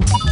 Yeah.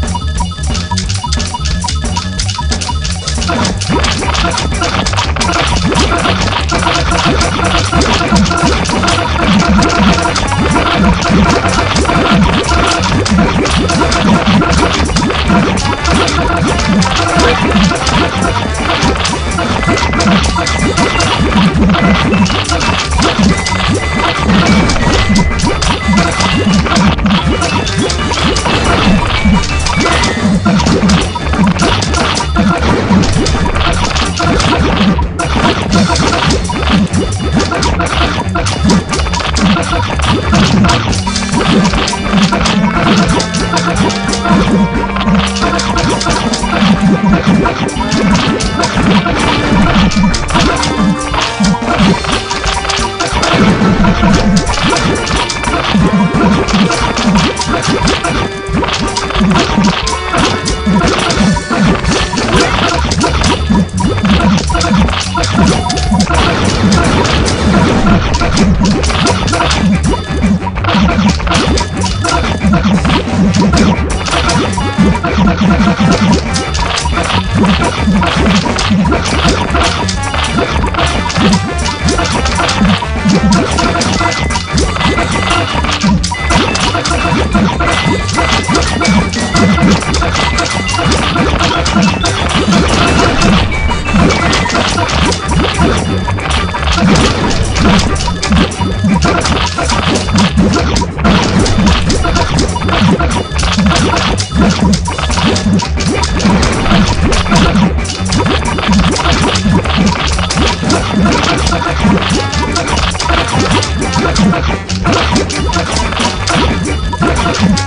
You I'm sorry.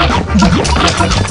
Yeah.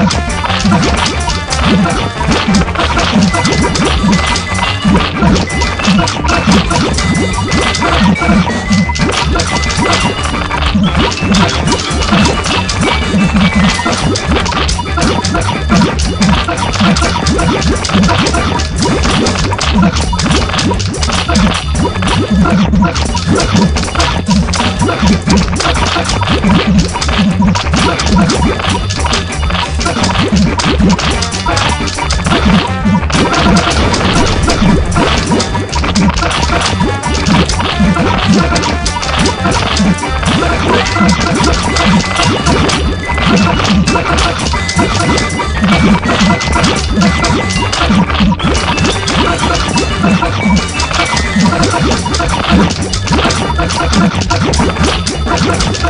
You Let's go.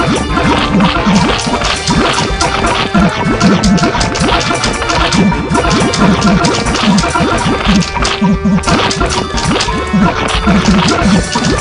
Let's go.